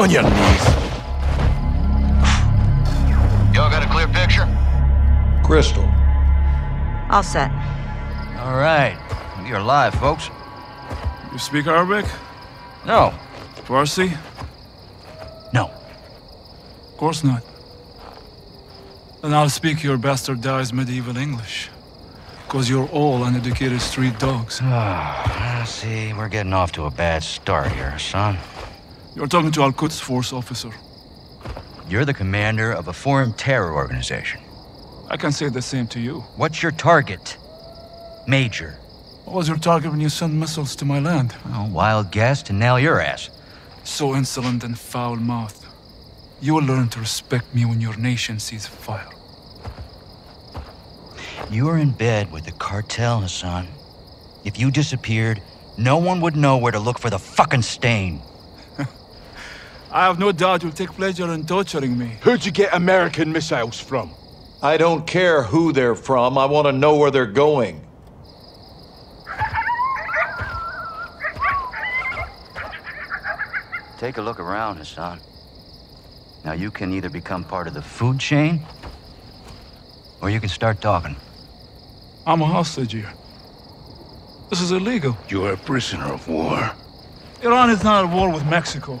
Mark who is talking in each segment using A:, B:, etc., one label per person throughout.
A: On your knees.
B: Y'all got a clear picture?
C: Crystal.
D: All set.
B: All right. You're live, folks.
E: You speak Arabic?
B: No.
E: Farsi?
B: No.
E: Of course not. Then I'll speak your bastardized medieval English. Because you're all uneducated street dogs.
B: Ah, see, we're getting off to a bad start here, son.
E: You're talking to Al Quds Force officer.
B: You're the commander of a foreign terror organization.
E: I can say the same to you.
B: What's your target? Major.
E: What was your target when you sent missiles to my land?
B: Oh, wild guess to nail your ass.
E: So insolent and foul-mouthed. You will learn to respect me when your nation sees fire.
B: You're in bed with the cartel, Hassan. If you disappeared, no one would know where to look for the fucking stain.
E: I have no doubt you'll take pleasure in torturing me.
A: Who'd you get American missiles from?
C: I don't care who they're from. I want to know where they're going.
B: Take a look around, Hassan. Now you can either become part of the food chain, or you can start talking.
E: I'm a hostage here. This is illegal.
A: You're a prisoner of war.
E: Iran is not at war with Mexico.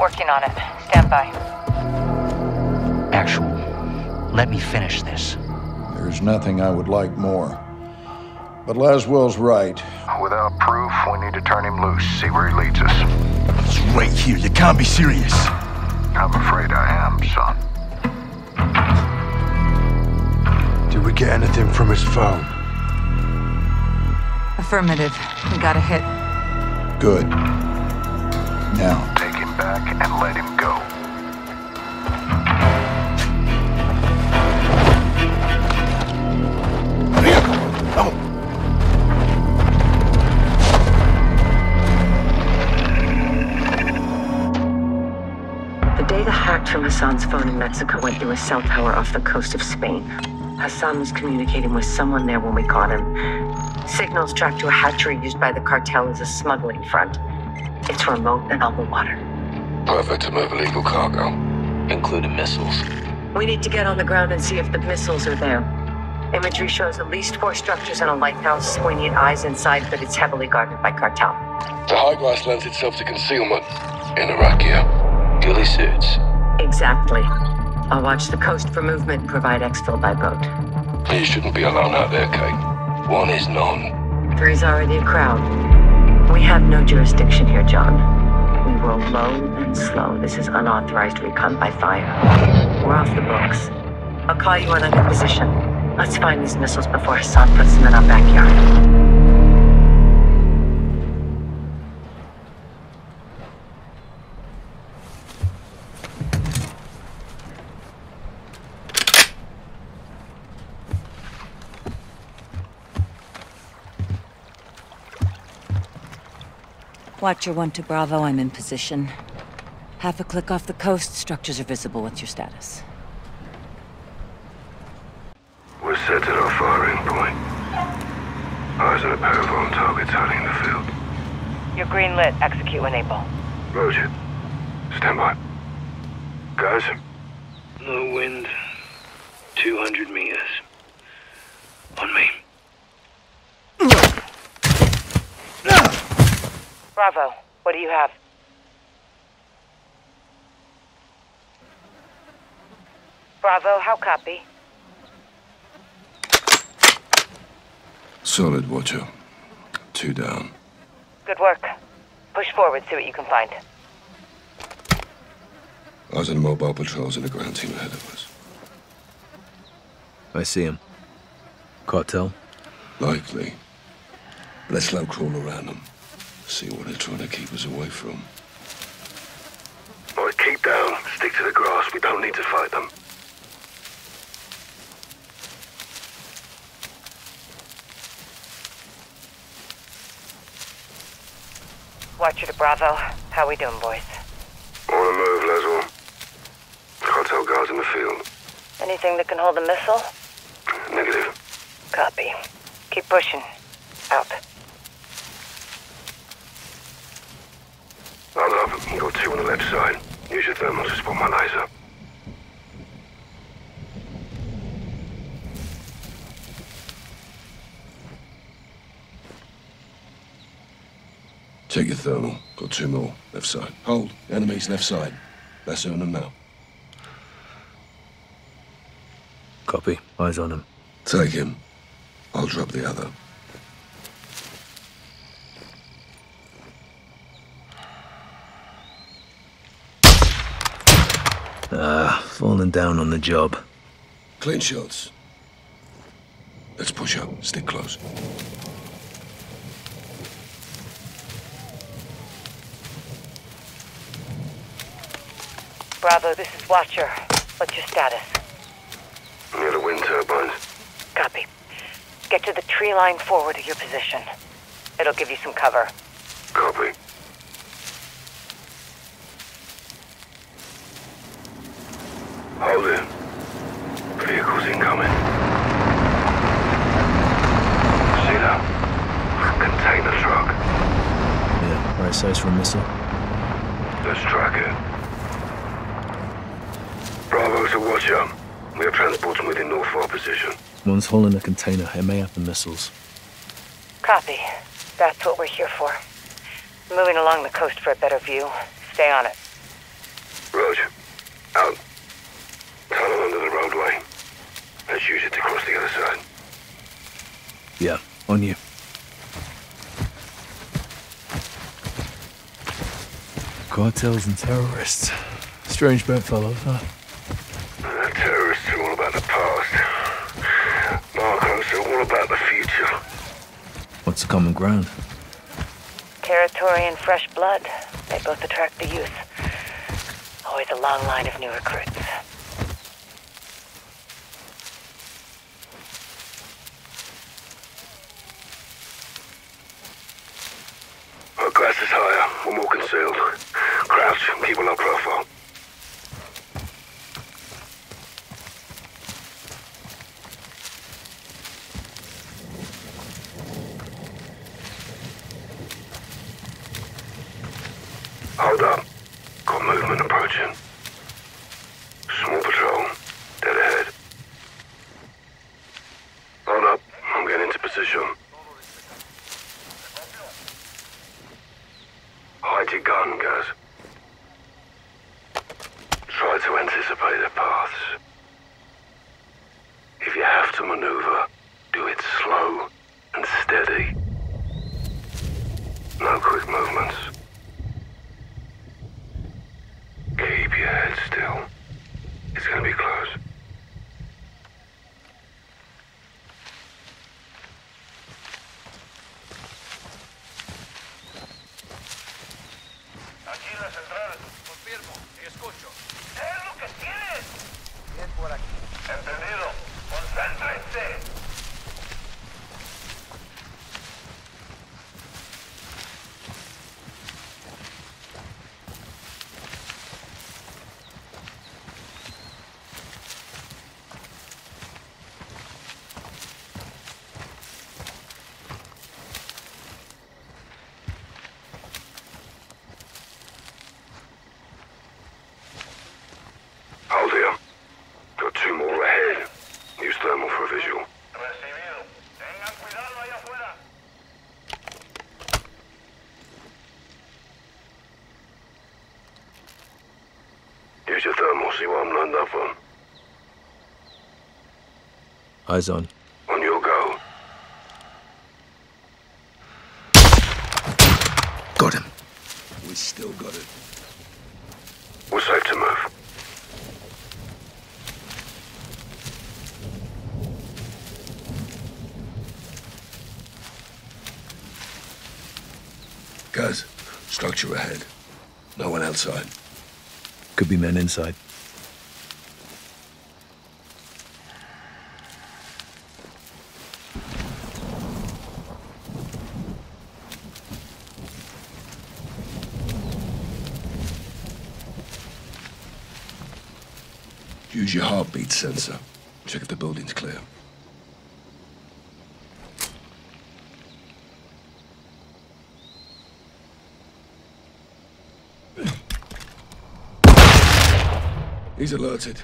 D: Working on it. Stand by.
B: Actual. Let me finish this.
C: There's nothing I would like more. But Laswell's right.
F: Without proof, we need to turn him loose, see where he leads us.
A: It's right here. You can't be serious.
F: I'm afraid I am, son.
A: Did we get anything from his phone?
D: Affirmative. We got a hit.
C: Good. Now,
F: Take him back and let him go.
G: The data hacked from Hassan's phone in Mexico went through a cell tower off the coast of Spain. Hassan was communicating with someone there when we caught him. Signals tracked to a hatchery used by the cartel as a smuggling front. It's remote and on the water.
F: Perfect to move illegal cargo.
H: including missiles.
G: We need to get on the ground and see if the missiles are there. Imagery shows at least four structures and a lighthouse. We need eyes inside, but it's heavily guarded by cartel.
F: The high glass lends itself to concealment. In Iraqia.
H: Ghillie suits.
G: Exactly. I'll watch the coast for movement and provide exfil by boat.
F: You shouldn't be alone out there, Kate. One is none.
G: Three's already a crowd. We have no jurisdiction here, John. Roll low and slow. This is unauthorized recon by fire. We're off the books. I'll call you when I'm position. Let's find these missiles before Hassan puts them in our backyard.
D: Watcher 1 to Bravo, I'm in position. Half a click off the coast, structures are visible. What's your status?
F: We're set at our firing point. Eyes on a pair of armed targets hiding in the field.
G: You're green lit. Execute when able.
F: Roger. Stand by. Guys,
H: No wind. 200 meters. On me.
G: Bravo. What do you have? Bravo, how copy?
F: solid watcher. Two down.
G: Good work. Push forward, see what you can find.
F: Eyes on mobile patrols and the ground team ahead of us.
I: I see him. Cartel?
F: Likely. Let's slow crawl around them. See what they're trying to keep us away from. All right, keep down. Stick to the grass. We don't need to fight them.
J: Watcher to Bravo. How we doing, boys?
F: On the move, Laswell. Cartel guards in the field.
J: Anything that can hold a missile?
F: Negative.
J: Copy. Keep pushing. Out.
F: Hold up. You got two on the left side. Use your thermal to spot my laser.
K: Take your thermal. Got two more. Left side. Hold. Enemies left side. That's on them now.
I: Copy. Eyes on him.
K: Take him. I'll drop the other.
I: Ah, falling down on the job.
K: Clean shots. Let's push up. Stick close.
J: Bravo, this is Watcher. What's your status?
F: Near the wind turbines.
J: Copy. Get to the tree line forward of your position. It'll give you some cover.
F: Copy. Hold it. Vehicles incoming. See that? Container truck.
I: Yeah, right size for a missile.
F: Let's track it. Bravo to Watcher. We have transports within North our position.
I: One's hauling a container. It may have the missiles.
J: Copy. That's what we're here for. Moving along the coast for a better view. Stay on it.
F: Roger. Out. Tunnel under the roadway. Let's use it to cross the other side.
I: Yeah, on you. Cartels and terrorists. Strange bedfellows, huh?
F: The terrorists are all about the past. Narcos are all about the future.
I: What's the common ground?
J: Territory and fresh blood. They both attract the youth. Always a long line of new recruits.
F: Our glass is higher. We're more concealed. Crouch. Keep a low profile. Hold up. Got movement approaching. Small patrol. Dead ahead. Hold up. I'm getting into position. Hide your gun, guys. Try to anticipate their paths. If you have to maneuver, do it slow and steady. No quick movements. Keep your head still. It's gonna be close.
L: Aquí la central. Confirmo. Y escucho. ¿Es lo que tienes? Bien por aquí. Entendido. Concéntrense.
F: Hold here. Got two more ahead. Use thermal for a visual.
L: Recibido. Tengan cuidado allá afuera.
F: Use your thermal, see what I'm lined up on.
I: Eyes on.
F: On your go.
K: Got him. We still got it.
F: We're safe to move.
K: Guys, structure ahead. No one outside.
I: Could be men inside.
F: Use your heartbeat sensor. Check if the building's clear. He's alerted.